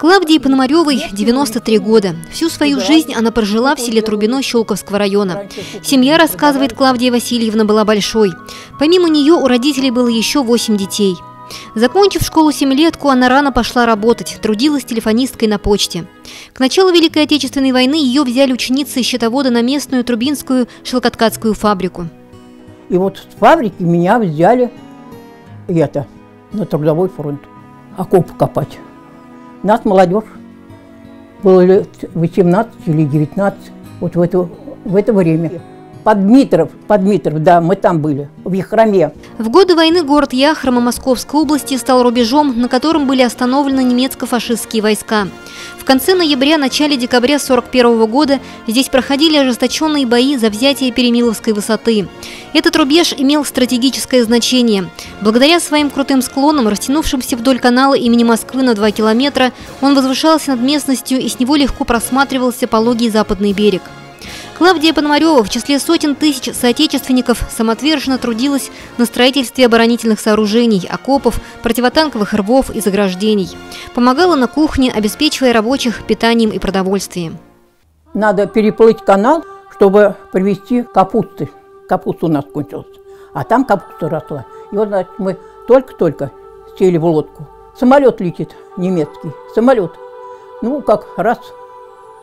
Клавдии Пономаревой 93 года. Всю свою жизнь она прожила в селе Трубино Щелковского района. Семья, рассказывает Клавдия Васильевна, была большой. Помимо нее у родителей было еще 8 детей. Закончив школу семилетку, она рано пошла работать, трудилась телефонисткой на почте. К началу Великой Отечественной войны ее взяли ученицы счетовода на местную Трубинскую шелкоткацкую фабрику. И вот с фабрики меня взяли это, на трудовой фронт, окоп копать. Нас молодежь, было лет 18 или 19, вот в это, в это время. Под Дмитров, под Дмитров, да, мы там были, в Яхроме. В годы войны город Яхрома Московской области стал рубежом, на котором были остановлены немецко-фашистские войска. В конце ноября, начале декабря 1941 года здесь проходили ожесточенные бои за взятие Перемиловской высоты. Этот рубеж имел стратегическое значение. Благодаря своим крутым склонам, растянувшимся вдоль канала имени Москвы на 2 километра, он возвышался над местностью и с него легко просматривался пологий западный берег. Клавдия Пономарева в числе сотен тысяч соотечественников самоотверженно трудилась на строительстве оборонительных сооружений, окопов, противотанковых рвов и заграждений. Помогала на кухне, обеспечивая рабочих питанием и продовольствием. Надо переплыть канал, чтобы привезти капусты. Капуста у нас кончилась. А там капуста росла. И вот, значит, мы только-только сели в лодку. Самолет летит немецкий, самолет. Ну, как раз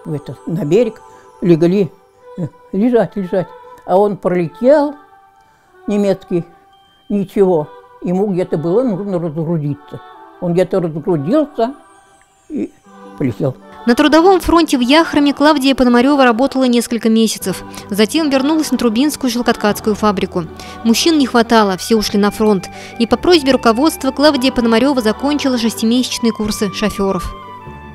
в это, на берег легли лежать, лежать. А он пролетел, немецкий, ничего. Ему где-то было нужно разгрузиться. Он где-то разгрузился и полетел. На трудовом фронте в Яхроме Клавдия Пономарева работала несколько месяцев. Затем вернулась на Трубинскую шелкоткацкую фабрику. Мужчин не хватало, все ушли на фронт. И по просьбе руководства Клавдия Пономарева закончила шестимесячные курсы шоферов.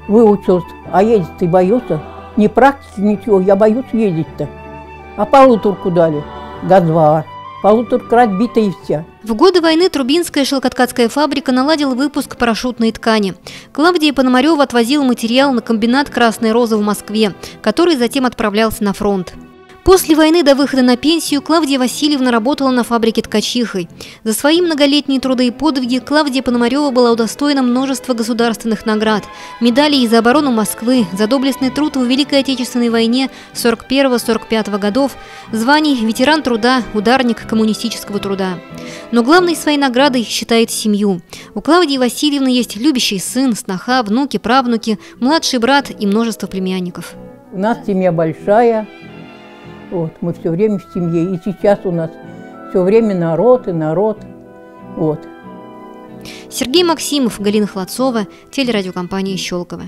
Выучилась, а ездить ты боялся? Ни практики, ничего, я боюсь ездить-то. А полуторку дали, ГАЗ-2. Полуторка разбита и вся. В годы войны Трубинская шелкоткацкая фабрика наладила выпуск парашютной ткани. Клавдия Пономарева отвозила материал на комбинат «Красная роза» в Москве, который затем отправлялся на фронт. После войны до выхода на пенсию Клавдия Васильевна работала на фабрике ткачихой. За свои многолетние труды и подвиги Клавдия Пономарева была удостоена множества государственных наград, медалей за оборону Москвы, за доблестный труд в Великой Отечественной войне 41-45 годов, званий ветеран труда, ударник коммунистического труда. Но главной своей наградой считает семью. У Клавдии Васильевны есть любящий сын, сноха, внуки, правнуки, младший брат и множество племянников. У нас семья большая, вот, мы все время в семье. И сейчас у нас все время народ и народ. Вот. Сергей Максимов, Галина Хладцова, телерадиокомпания «Щелково».